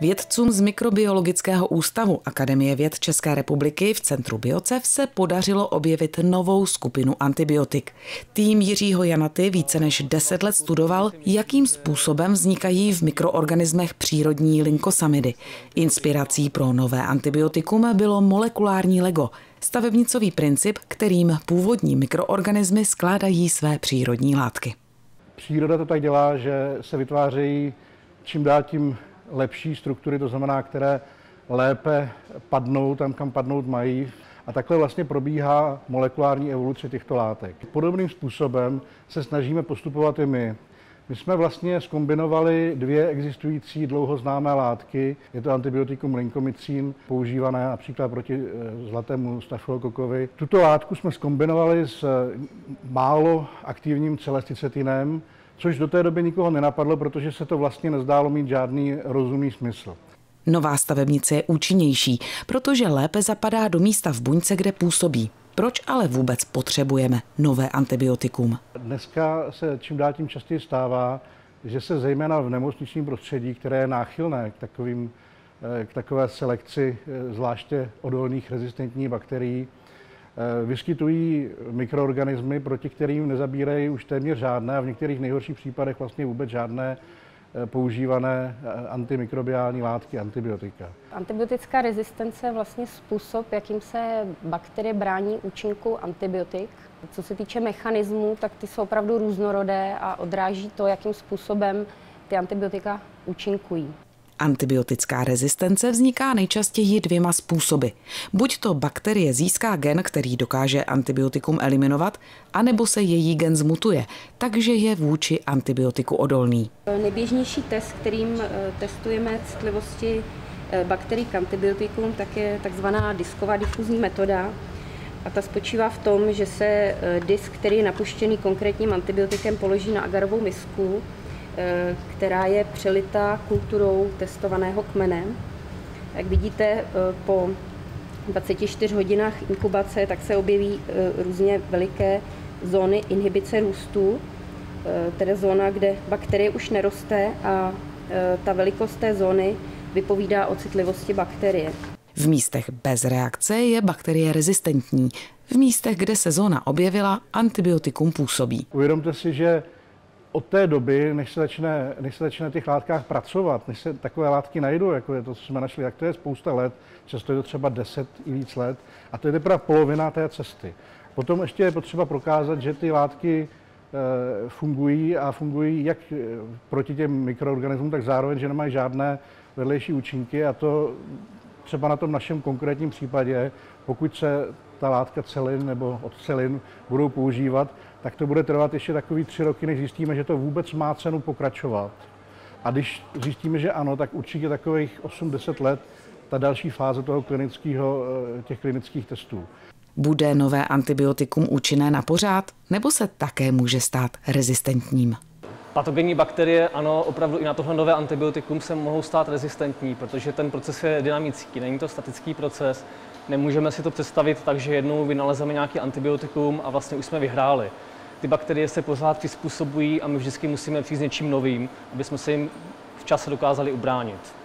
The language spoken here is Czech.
Vědcům z Mikrobiologického ústavu Akademie věd České republiky v centru Biocev se podařilo objevit novou skupinu antibiotik. Tým Jiřího Janaty více než 10 let studoval, jakým způsobem vznikají v mikroorganismech přírodní linkosamidy. Inspirací pro nové antibiotikum bylo molekulární Lego, stavebnicový princip, kterým původní mikroorganismy skládají své přírodní látky. Příroda to tak dělá, že se vytvářejí čím dál tím lepší struktury, to znamená, které lépe padnou tam, kam padnout mají. A takhle vlastně probíhá molekulární evoluce těchto látek. Podobným způsobem se snažíme postupovat i my. My jsme vlastně skombinovali dvě existující dlouho známé látky. Je to antibiotikum linkomycin, používané například proti eh, zlatému stafylokokovi. Tuto látku jsme skombinovali s málo aktivním celesticetinem, což do té doby nikoho nenapadlo, protože se to vlastně nezdálo mít žádný rozumný smysl. Nová stavebnice je účinnější, protože lépe zapadá do místa v buňce, kde působí. Proč ale vůbec potřebujeme nové antibiotikum? Dneska se čím dál tím častěji stává, že se zejména v nemocničním prostředí, které je náchylné k, takovým, eh, k takové selekci eh, zvláště odolných rezistentních bakterií, vyskytují mikroorganismy, proti kterým nezabírají už téměř žádné a v některých nejhorších případech vlastně vůbec žádné Eh, používané eh, antimikrobiální látky, antibiotika. Antibiotická rezistence je vlastně způsob, jakým se bakterie brání účinku antibiotik. Co se týče mechanismů, tak ty jsou opravdu různorodé a odráží to, jakým způsobem ty antibiotika účinkují. Antibiotická rezistence vzniká nejčastěji dvěma způsoby. Buď to bakterie získá gen, který dokáže antibiotikum eliminovat, anebo se její gen zmutuje, takže je vůči antibiotiku odolný. Nejběžnější test, kterým eh, testujeme citlivosti eh, bakterií k antibiotikum, tak je takzvaná disková difuzní metoda. A ta spočívá v tom, že se eh, disk, který je napuštěný konkrétním antibiotikem, položí na agarovou misku která je přelitá kulturou testovaného kmene. Jak vidíte, eh, po 24 hodinách inkubace tak se objeví eh, různě veliké zóny inhibice růstu, tedy zóna, kde bakterie už neroste a ta velikost té zóny vypovídá o citlivosti bakterie. V místech bez reakce je bakterie rezistentní. V místech, kde se zóna objevila, antibiotikum působí. Uvědomte si, že od té doby, než se, začne, než se začne těch látkách pracovat, než se takové látky najdou, jako je to, co jsme našli, tak to je spousta let, často je to třeba 10 i víc let, a to je teprve polovina té cesty. Potom ještě je potřeba prokázat, že ty látky e, fungují a fungují jak eh, proti těm mikroorganismům, tak zároveň, že nemají žádné vedlejší účinky a to třeba na tom našem konkrétním případě, pokud se ta látka celin nebo odcelin budou používat, tak to bude trvat ještě takový tři roky, než zjistíme, že to vůbec má cenu pokračovat. A když zjistíme, že ano, tak určitě takových 8-10 let ta další fáze toho klinického, eh, těch klinických testů. Bude nové antibiotikum účinné na pořád, nebo se také může stát rezistentním? Patogenní bakterie, ano, opravdu i na tohle nové antibiotikum se mohou stát rezistentní, protože ten proces je dynamický, není to statický proces. Nemůžeme si to představit tak, že jednou vynalezeme nějaký antibiotikum a vlastně už jsme vyhráli. Ty bakterie se pořád přizpůsobují a my vždycky musíme přijít s něčím novým, aby jsme se jim v čase dokázali ubránit.